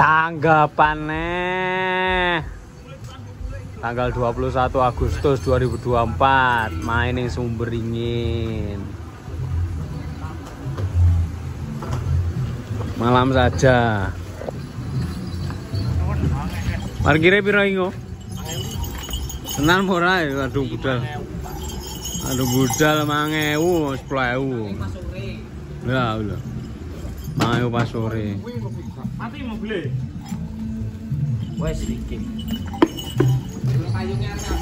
tanggapannya. Tanggal 21 Agustus 2024 main yang sumber ingin malam saja. Parkirnya piro ingo tenan murah ya aduh budal. Aduh budal mangewu sepuluh ewu. Lah lah Mau pas sore. Mati mobilnya. Wes iki. Payungnya ana.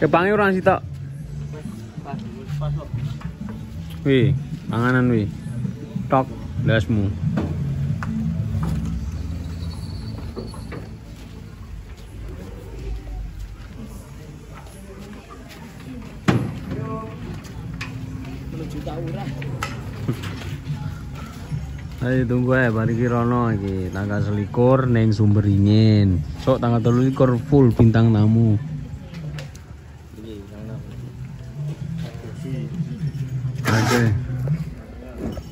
Kepange ora sitok. Wih, panganan wih. Tok blasmu. Ayo tunggu ya, bari ki rono iki tanggal selikur neng sumber ingin. Sok tanggal telu likur full bintang tamu.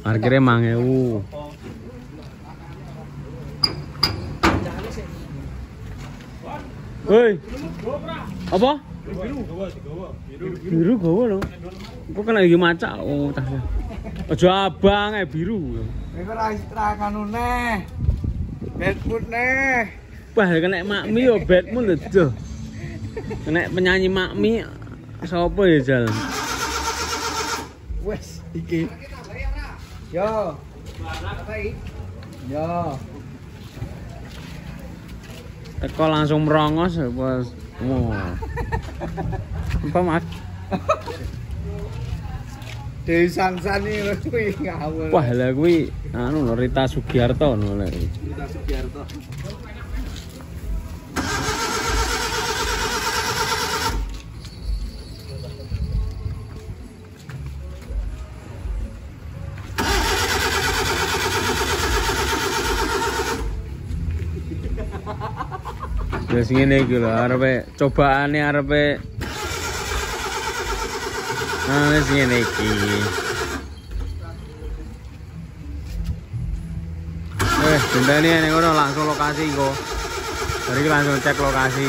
Parkirnya mangewu. Hei. Apa? Biru gawa lho. Kok kena iki macak oh tasnya. Aja abang eh biru. Iku ra ra kanu neh. Bedfoot neh. Wah, kena makmi yo bedmu lho. Kena penyanyi makmi sapa ya, Jal? Wes iki. Yo. Yo. Teko langsung merongos ya, Bos. Oh. Apa, Mas? Dewi Sansani lho kuwi ngawur. Wah, lah kuwi anu lho Rita Sugiarto lho lek. Kita Sugiarto. Sing ngene iki lho arepe cobaane arepe Nah, sing ngene iki. Eh, bendane ngono langsung lokasi. Mari kita langsung cek lokasi.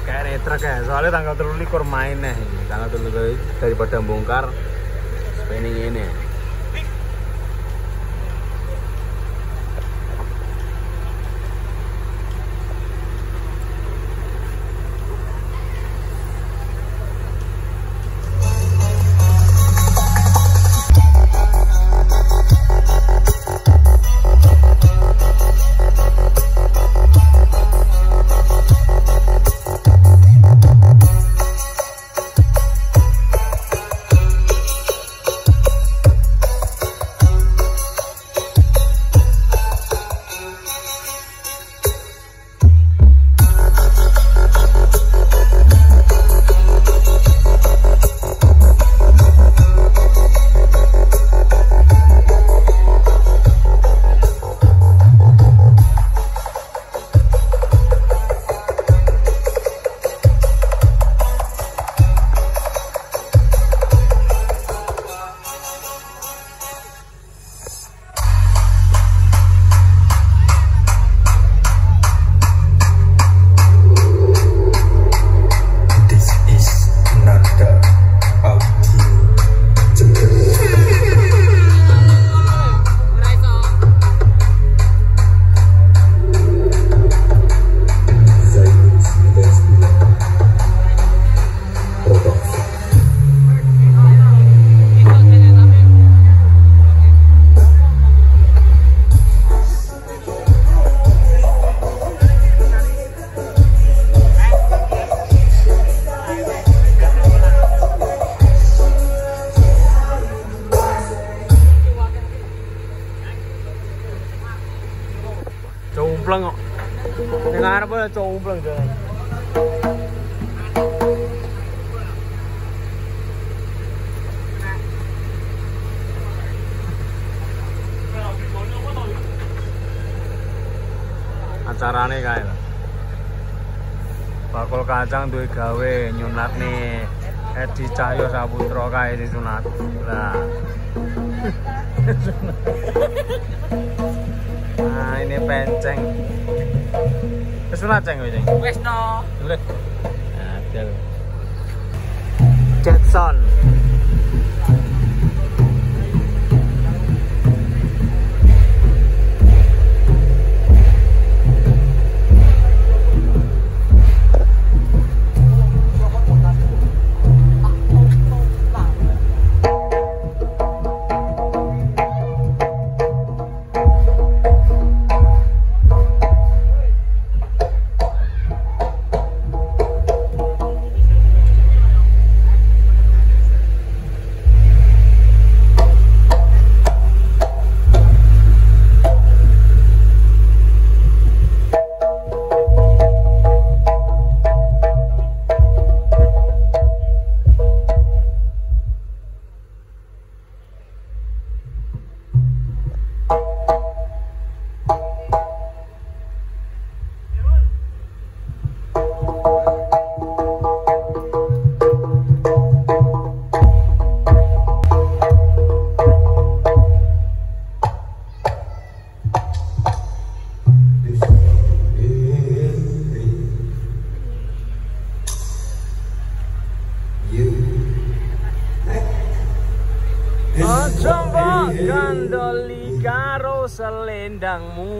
Kayak netrek ya, soalnya tanggal telu likur main nih, tanggal likur daripada bongkar, spending ini. Combleng jalan. acarane kae. Bakul kacang duwe gawe nyunat nih Edi Cahyo Saputra kae disunat. Lah. nah, ini penceng. Wis no. Ada. Jetson. Selendangmu.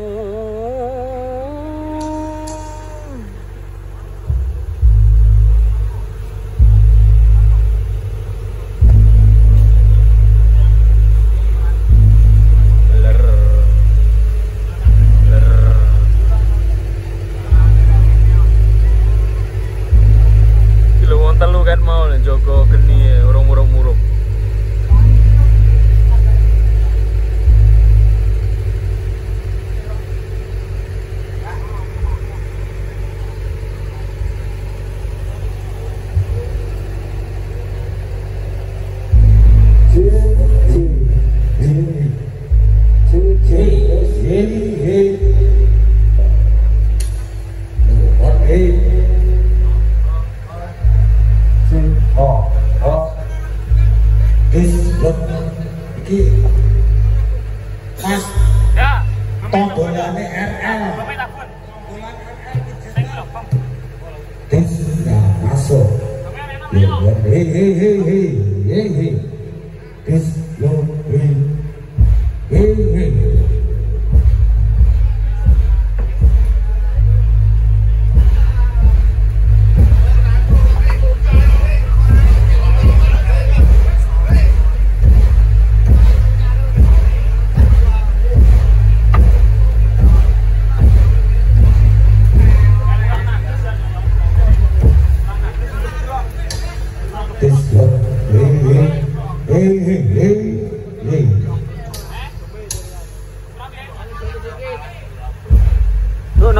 di khas tombolannya RL terus nggak masuk hei hei hei hei hei hei terus lo hei hei hei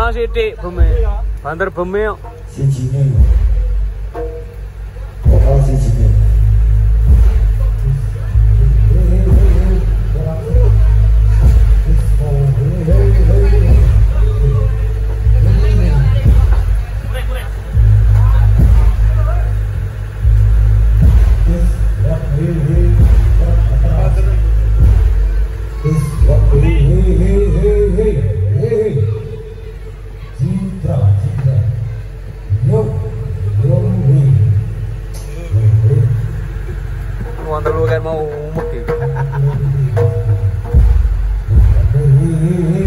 나 세대 범해 반대로 범해요. 세지명 Mm-hmm.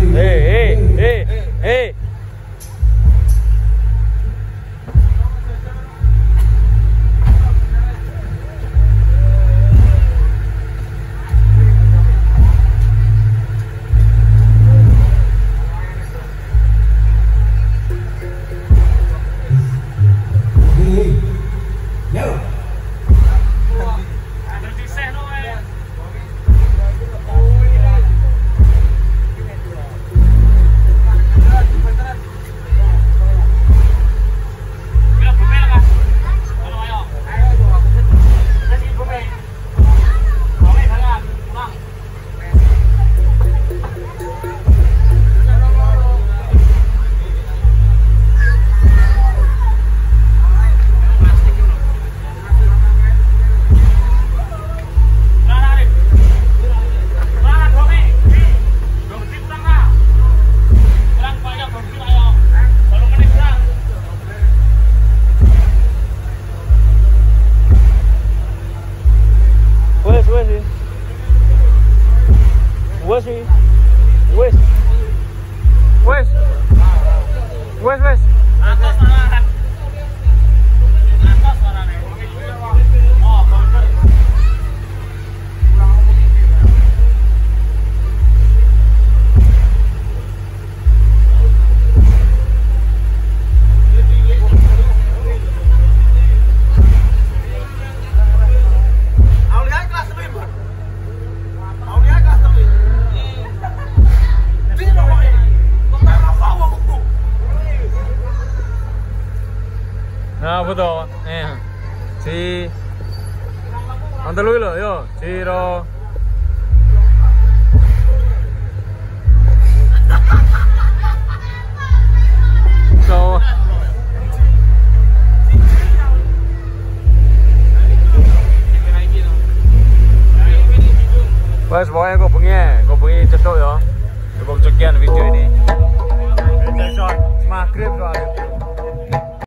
Wendy. West me. West. West. West, West. So, Wes pokoknya gue bengi, gue bengi cetuk ya. Cukup sekian video ini. Besok maghrib soalnya.